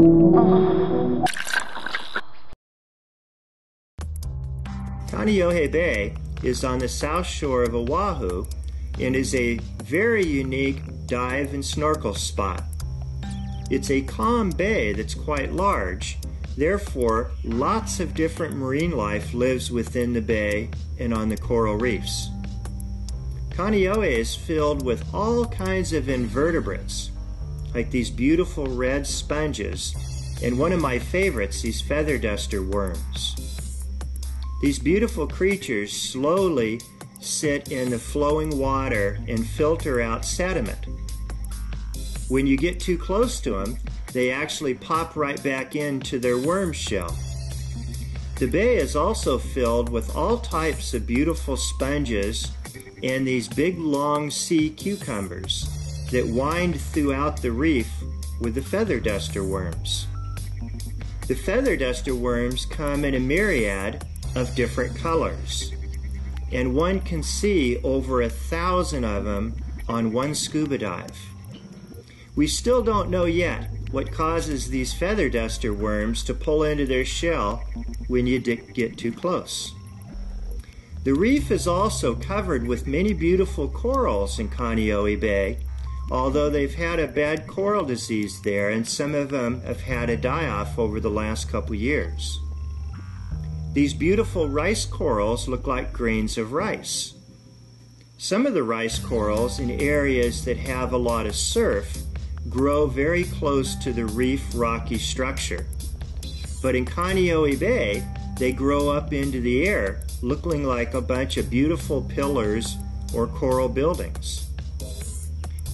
Kaneohe Bay is on the south shore of Oahu and is a very unique dive and snorkel spot. It's a calm bay that's quite large, therefore, lots of different marine life lives within the bay and on the coral reefs. Kaneohe is filled with all kinds of invertebrates, like these beautiful red sponges, and one of my favorites, these feather duster worms. These beautiful creatures slowly sit in the flowing water and filter out sediment. When you get too close to them, they actually pop right back into their worm shell. The bay is also filled with all types of beautiful sponges and these big long sea cucumbers that wind throughout the reef with the feather duster worms. The feather duster worms come in a myriad of different colors. And one can see over a thousand of them on one scuba dive. We still don't know yet what causes these feather duster worms to pull into their shell when you get too close. The reef is also covered with many beautiful corals in Kaneohe Bay, although they've had a bad coral disease there and some of them have had a die-off over the last couple years. These beautiful rice corals look like grains of rice. Some of the rice corals in areas that have a lot of surf grow very close to the reef rocky structure. But in Kaneohe Bay, they grow up into the air, looking like a bunch of beautiful pillars or coral buildings.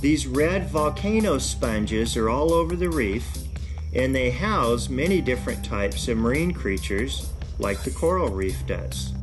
These red volcano sponges are all over the reef, and they house many different types of marine creatures like the coral reef does.